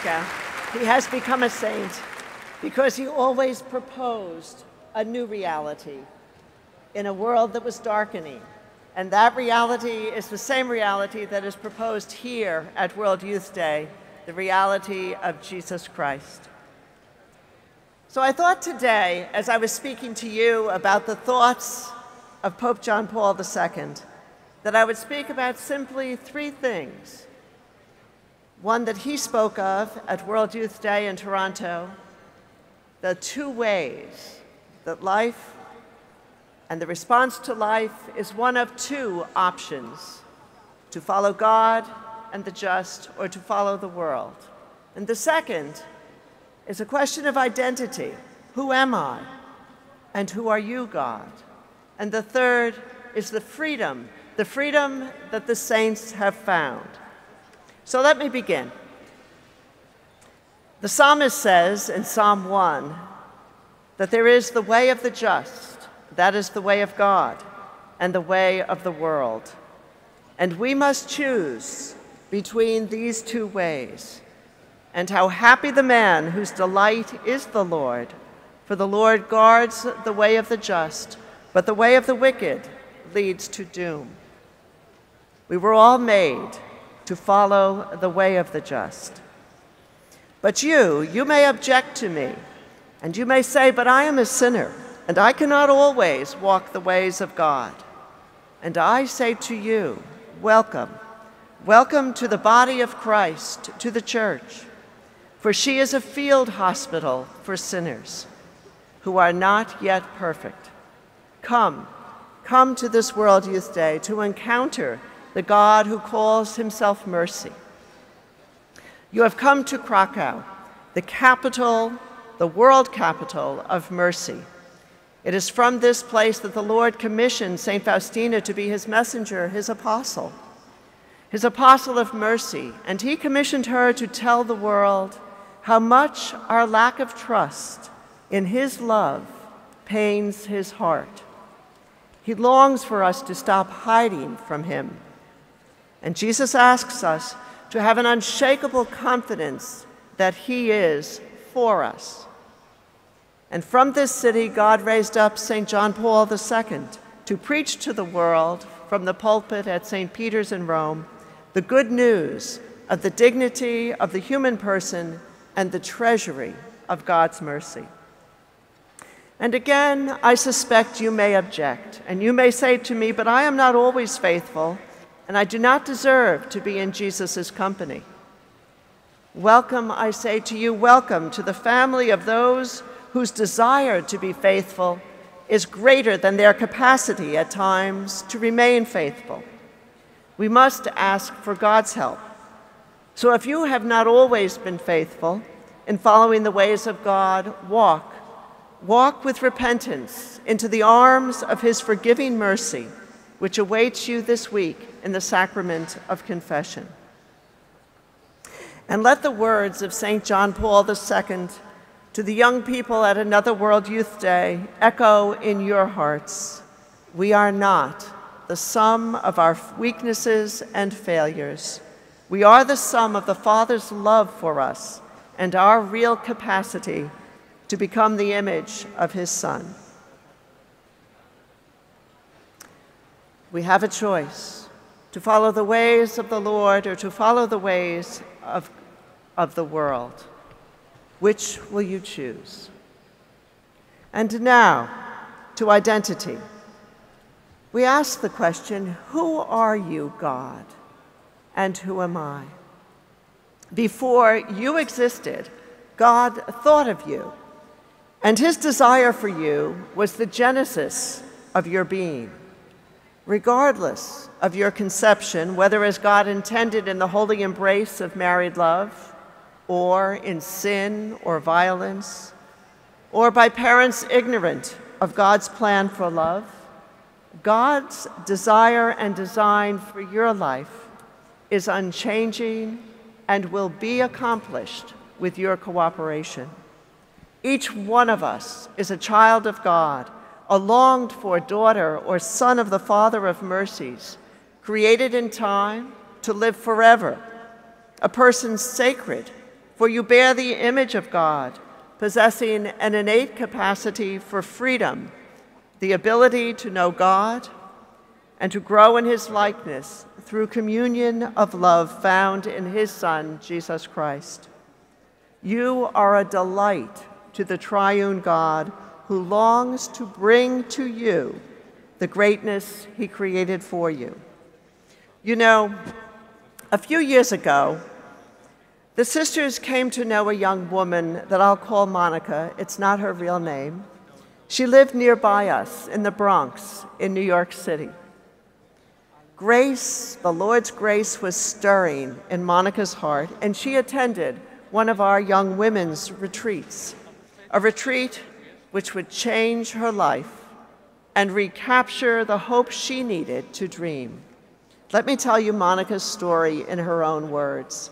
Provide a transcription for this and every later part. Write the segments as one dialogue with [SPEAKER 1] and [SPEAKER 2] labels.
[SPEAKER 1] He has become a saint because he always proposed a new reality in a world that was darkening. And that reality is the same reality that is proposed here at World Youth Day, the reality of Jesus Christ. So I thought today, as I was speaking to you about the thoughts of Pope John Paul II, that I would speak about simply three things. One that he spoke of at World Youth Day in Toronto, the two ways that life and the response to life is one of two options to follow God and the just, or to follow the world. And the second is a question of identity who am I? And who are you, God? And the third is the freedom, the freedom that the saints have found. So let me begin. The psalmist says in Psalm 1 that there is the way of the just that is the way of God and the way of the world. And we must choose between these two ways. And how happy the man whose delight is the Lord, for the Lord guards the way of the just, but the way of the wicked leads to doom. We were all made to follow the way of the just. But you, you may object to me, and you may say, But I am a sinner and I cannot always walk the ways of God. And I say to you, welcome. Welcome to the body of Christ, to the church. For she is a field hospital for sinners who are not yet perfect. Come, come to this World Youth Day to encounter the God who calls himself mercy. You have come to Krakow, the capital, the world capital of mercy. It is from this place that the Lord commissioned St. Faustina to be his messenger, his apostle, his apostle of mercy, and he commissioned her to tell the world how much our lack of trust in his love pains his heart. He longs for us to stop hiding from him. And Jesus asks us to have an unshakable confidence that he is for us. And from this city, God raised up St. John Paul II to preach to the world from the pulpit at St. Peter's in Rome the good news of the dignity of the human person and the treasury of God's mercy. And again, I suspect you may object, and you may say to me, But I am not always faithful, and I do not deserve to be in Jesus' company. Welcome, I say to you, welcome to the family of those whose desire to be faithful is greater than their capacity at times to remain faithful. We must ask for God's help. So if you have not always been faithful in following the ways of God, walk. Walk with repentance into the arms of his forgiving mercy, which awaits you this week in the sacrament of confession. And let the words of St. John Paul II to the young people at another World Youth Day, echo in your hearts. We are not the sum of our weaknesses and failures. We are the sum of the Father's love for us and our real capacity to become the image of His Son. We have a choice to follow the ways of the Lord or to follow the ways of, of the world. Which will you choose? And now, to identity. We ask the question Who are you, God? And who am I? Before you existed, God thought of you, and his desire for you was the genesis of your being. Regardless of your conception, whether as God intended in the holy embrace of married love, or in sin or violence, or by parents ignorant of God's plan for love, God's desire and design for your life is unchanging and will be accomplished with your cooperation. Each one of us is a child of God, a longed for daughter or son of the Father of mercies, created in time to live forever, a person sacred for you bear the image of God, possessing an innate capacity for freedom, the ability to know God, and to grow in his likeness through communion of love found in his Son, Jesus Christ. You are a delight to the triune God who longs to bring to you the greatness he created for you. You know, a few years ago, the sisters came to know a young woman that I'll call Monica. It's not her real name. She lived nearby us in the Bronx in New York City. Grace, the Lord's grace, was stirring in Monica's heart, and she attended one of our young women's retreats, a retreat which would change her life and recapture the hope she needed to dream. Let me tell you Monica's story in her own words.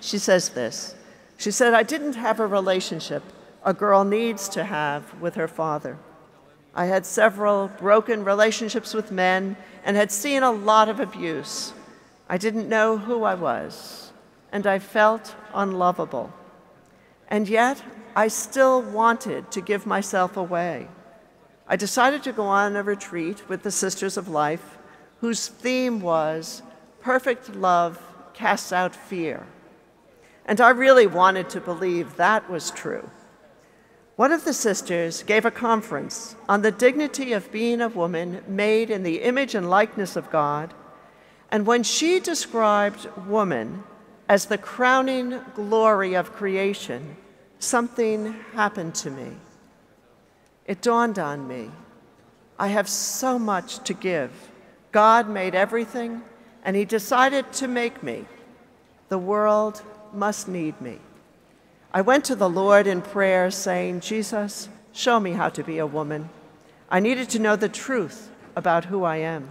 [SPEAKER 1] She says this She said, I didn't have a relationship a girl needs to have with her father. I had several broken relationships with men and had seen a lot of abuse. I didn't know who I was, and I felt unlovable. And yet, I still wanted to give myself away. I decided to go on a retreat with the Sisters of Life, whose theme was Perfect Love Casts Out Fear. And I really wanted to believe that was true. One of the sisters gave a conference on the dignity of being a woman made in the image and likeness of God. And when she described woman as the crowning glory of creation, something happened to me. It dawned on me I have so much to give. God made everything, and He decided to make me. The world must need me. I went to the Lord in prayer, saying, Jesus, show me how to be a woman. I needed to know the truth about who I am.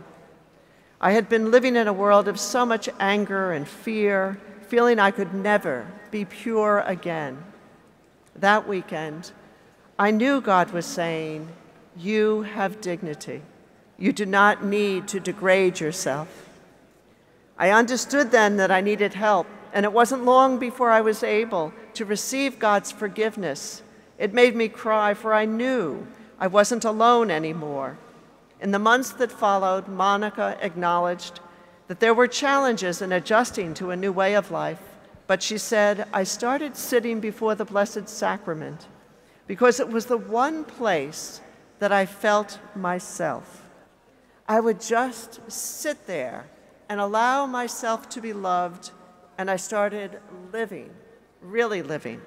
[SPEAKER 1] I had been living in a world of so much anger and fear, feeling I could never be pure again. That weekend, I knew God was saying, You have dignity. You do not need to degrade yourself. I understood then that I needed help, and it wasn't long before I was able to receive God's forgiveness. It made me cry, for I knew I wasn't alone anymore. In the months that followed, Monica acknowledged that there were challenges in adjusting to a new way of life, but she said, I started sitting before the Blessed Sacrament because it was the one place that I felt myself. I would just sit there and allow myself to be loved, and I started living really living.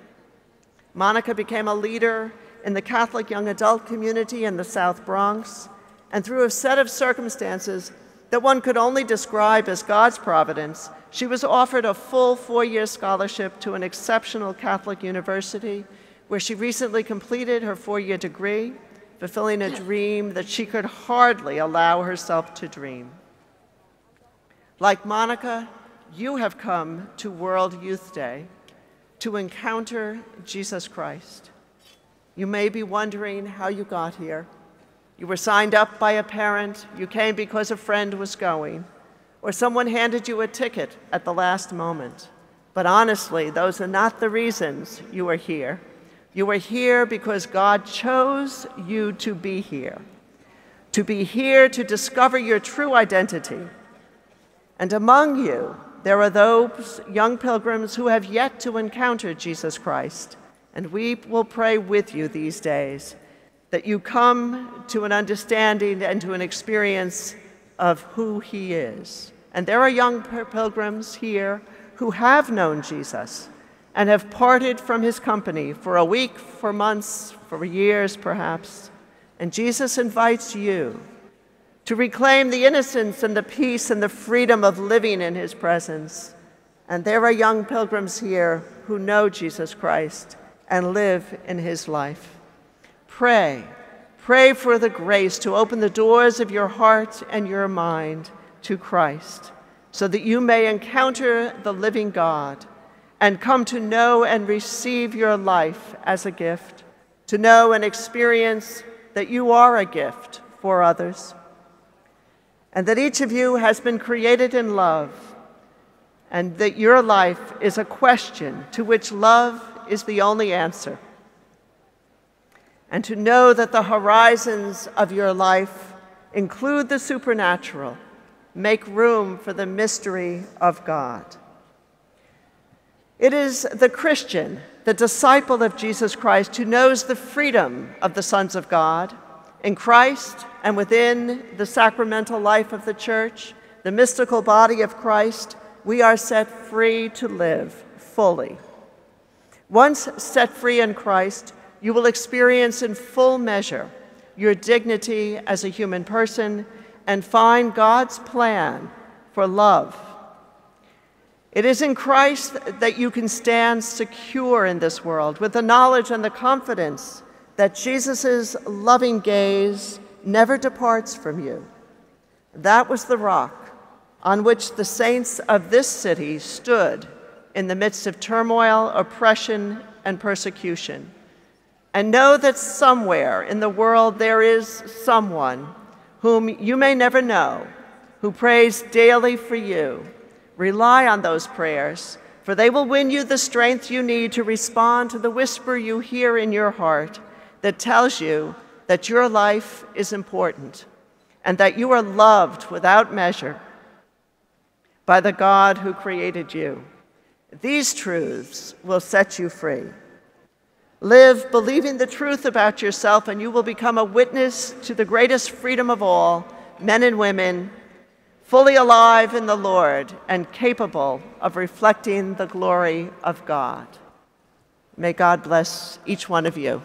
[SPEAKER 1] Monica became a leader in the Catholic young adult community in the South Bronx, and through a set of circumstances that one could only describe as God's providence, she was offered a full four year scholarship to an exceptional Catholic university where she recently completed her four year degree, fulfilling a dream that she could hardly allow herself to dream. Like Monica, you have come to World Youth Day to encounter Jesus Christ. You may be wondering how you got here. You were signed up by a parent, you came because a friend was going, or someone handed you a ticket at the last moment. But honestly, those are not the reasons you are here. You are here because God chose you to be here, to be here to discover your true identity. And among you, there are those young pilgrims who have yet to encounter Jesus Christ, and we will pray with you these days that you come to an understanding and to an experience of who he is. And there are young pilgrims here who have known Jesus and have parted from his company for a week, for months, for years perhaps. And Jesus invites you to reclaim the innocence and the peace and the freedom of living in his presence. And there are young pilgrims here who know Jesus Christ and live in his life. Pray. Pray for the grace to open the doors of your heart and your mind to Christ so that you may encounter the living God and come to know and receive your life as a gift, to know and experience that you are a gift for others and that each of you has been created in love, and that your life is a question to which love is the only answer. And to know that the horizons of your life include the supernatural, make room for the mystery of God. It is the Christian, the disciple of Jesus Christ, who knows the freedom of the sons of God in Christ and within the sacramental life of the church, the mystical body of Christ, we are set free to live fully. Once set free in Christ, you will experience in full measure your dignity as a human person and find God's plan for love. It is in Christ that you can stand secure in this world with the knowledge and the confidence that Jesus' loving gaze never departs from you. That was the rock on which the saints of this city stood in the midst of turmoil, oppression, and persecution. And know that somewhere in the world there is someone whom you may never know who prays daily for you. Rely on those prayers, for they will win you the strength you need to respond to the whisper you hear in your heart that tells you that your life is important and that you are loved without measure by the God who created you. These truths will set you free. Live believing the truth about yourself, and you will become a witness to the greatest freedom of all men and women, fully alive in the Lord and capable of reflecting the glory of God. May God bless each one of you.